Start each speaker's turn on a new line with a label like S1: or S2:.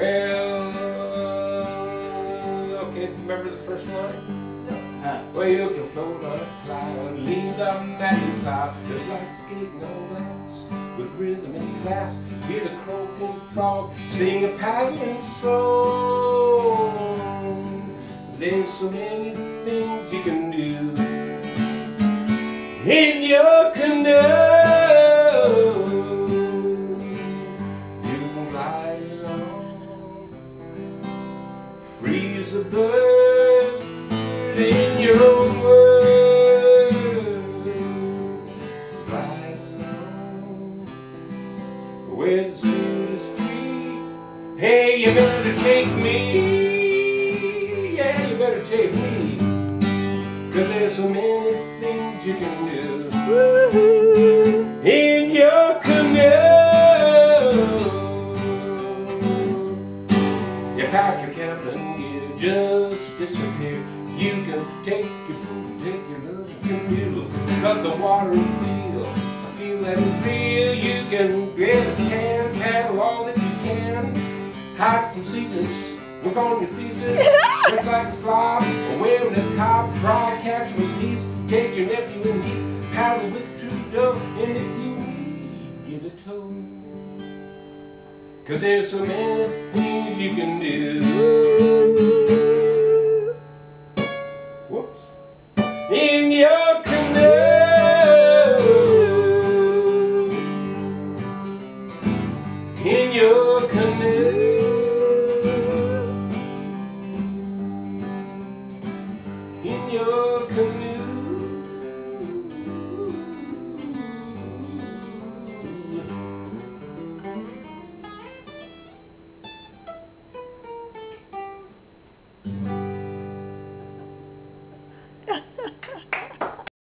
S1: Well, uh, okay, remember the first line?
S2: Huh.
S1: Well, you can float on a cloud, leave the magic cloud, just like skating on glass, with rhythm and class. Hear the croaking frog sing a paddling song. There's so many things you can do in your canoe. Freeze a bird in your own world. Glide along where the sea is free. Hey, you better take me. Yeah, you better take me. Cause there's so many things you can do just disappear. You can take your boat, take your little canoe, cut the water and feel, feel that feel. You can grab a can, paddle all that you can, hide from seasons, work on your thesis, just like a slob, or wearing a cob, try catch release, take your nephew and niece, paddle with Trudeau, and if you need, get a tow. Cause there's so many things you can do. Whoops. In your canoe. In your canoe. In your canoe.